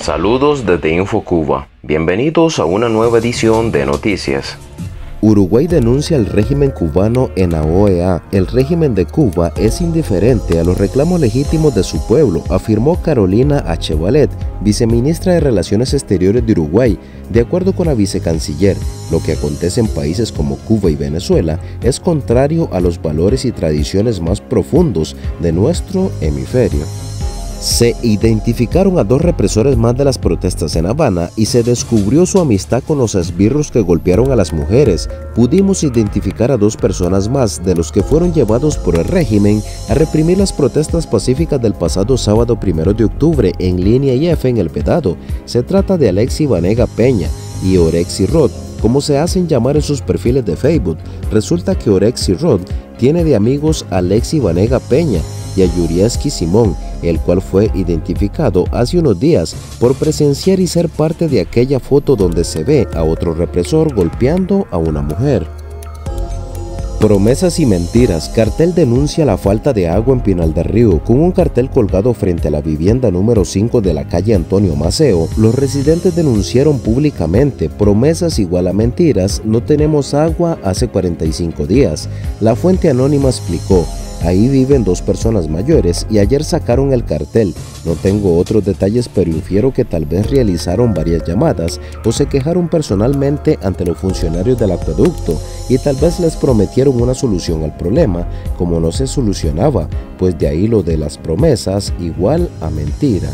Saludos desde InfoCuba. Bienvenidos a una nueva edición de Noticias. Uruguay denuncia al régimen cubano en la OEA. El régimen de Cuba es indiferente a los reclamos legítimos de su pueblo, afirmó Carolina H. Valet, viceministra de Relaciones Exteriores de Uruguay. De acuerdo con la vicecanciller, lo que acontece en países como Cuba y Venezuela es contrario a los valores y tradiciones más profundos de nuestro hemisferio. Se identificaron a dos represores más de las protestas en Habana y se descubrió su amistad con los esbirros que golpearon a las mujeres. Pudimos identificar a dos personas más de los que fueron llevados por el régimen a reprimir las protestas pacíficas del pasado sábado 1 de octubre en línea y en el Vedado. Se trata de Alexi Vanega Peña y Orexi Rod, como se hacen llamar en sus perfiles de Facebook. Resulta que Orexi Rod tiene de amigos a Alexi Vanega Peña y a Yurieski Simón, el cual fue identificado hace unos días por presenciar y ser parte de aquella foto donde se ve a otro represor golpeando a una mujer. Promesas y mentiras. Cartel denuncia la falta de agua en Pinal del Río. Con un cartel colgado frente a la vivienda número 5 de la calle Antonio Maceo, los residentes denunciaron públicamente promesas igual a mentiras. No tenemos agua hace 45 días. La fuente anónima explicó Ahí viven dos personas mayores y ayer sacaron el cartel. No tengo otros detalles, pero infiero que tal vez realizaron varias llamadas o se quejaron personalmente ante los funcionarios del acueducto y tal vez les prometieron una solución al problema, como no se solucionaba, pues de ahí lo de las promesas igual a mentira.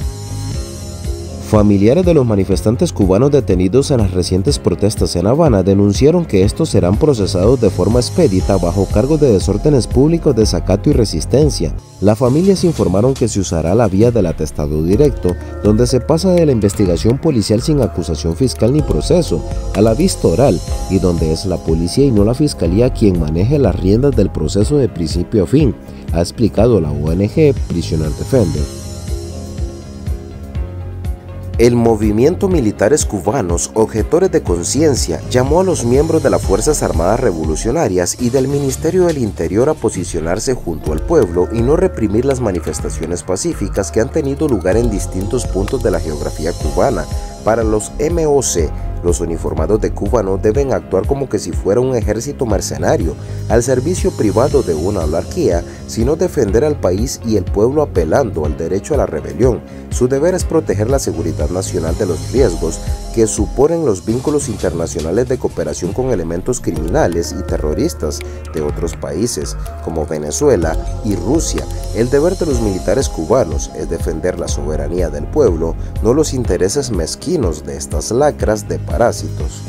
Familiares de los manifestantes cubanos detenidos en las recientes protestas en Habana denunciaron que estos serán procesados de forma expedita bajo cargo de desórdenes públicos, desacato y resistencia. Las familias informaron que se usará la vía del atestado directo, donde se pasa de la investigación policial sin acusación fiscal ni proceso, a la vista oral, y donde es la policía y no la fiscalía quien maneje las riendas del proceso de principio a fin, ha explicado la ONG Prisoner Defender. El movimiento Militares Cubanos, Objetores de Conciencia, llamó a los miembros de las Fuerzas Armadas Revolucionarias y del Ministerio del Interior a posicionarse junto al pueblo y no reprimir las manifestaciones pacíficas que han tenido lugar en distintos puntos de la geografía cubana. Para los MOC, los uniformados de Cuba no deben actuar como que si fuera un ejército mercenario al servicio privado de una aularquía, sino defender al país y el pueblo apelando al derecho a la rebelión. Su deber es proteger la seguridad nacional de los riesgos que suponen los vínculos internacionales de cooperación con elementos criminales y terroristas de otros países, como Venezuela y Rusia. El deber de los militares cubanos es defender la soberanía del pueblo, no los intereses mezquinos de estas lacras de parásitos.